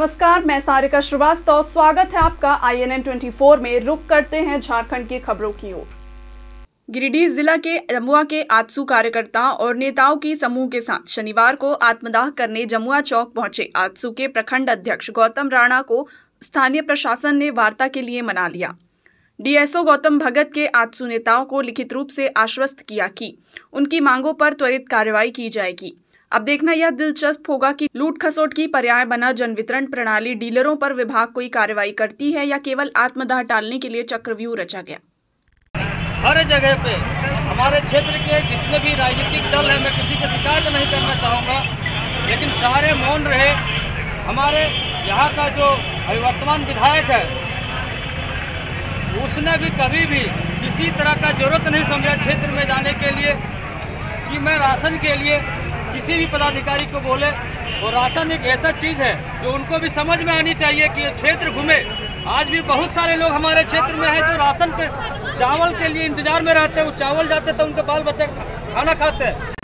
नमस्कार, मैं सारिका श्रीवास्तव, स्वागत है आपका आई एन में। रुक करते हैं झारखंड की खबरों की ओर। गिरिडीह जिला के जमुआ के आजसू कार्यकर्ताओं और नेताओं की समूह के साथ शनिवार को आत्मदाह करने जमुआ चौक पहुँचे। आजसू के प्रखंड अध्यक्ष गौतम राणा को स्थानीय प्रशासन ने वार्ता के लिए मना लिया। डीएसओ गौतम भगत के आजसू नेताओं को लिखित रूप से आश्वस्त किया कि उनकी मांगों पर त्वरित कार्रवाई की जाएगी। अब देखना यह दिलचस्प होगा कि लूट खसोट की पर्याय बना जन वितरण प्रणाली डीलरों पर विभाग कोई कार्रवाई करती है या केवल आत्मदाह टालने के लिए चक्रव्यूह रचा गया? हर जगह पे हमारे क्षेत्र के जितने भी राजनीतिक दल हैं, मैं किसी को शिकायत नहीं करना चाहूँगा, लेकिन सारे मौन रहे। हमारे यहाँ का जो वर्तमान विधायक है, उसने भी कभी भी किसी तरह का ज़रूरत नहीं समझा क्षेत्र में जाने के लिए कि मैं राशन के लिए किसी भी पदाधिकारी को बोले और राशन एक ऐसा चीज़ है जो उनको भी समझ में आनी चाहिए कि क्षेत्र घूमे। आज भी बहुत सारे लोग हमारे क्षेत्र में है जो राशन पे चावल के लिए इंतज़ार में रहते हैं। वो चावल जाते तो उनके बाल बच्चे खाना खाते हैं।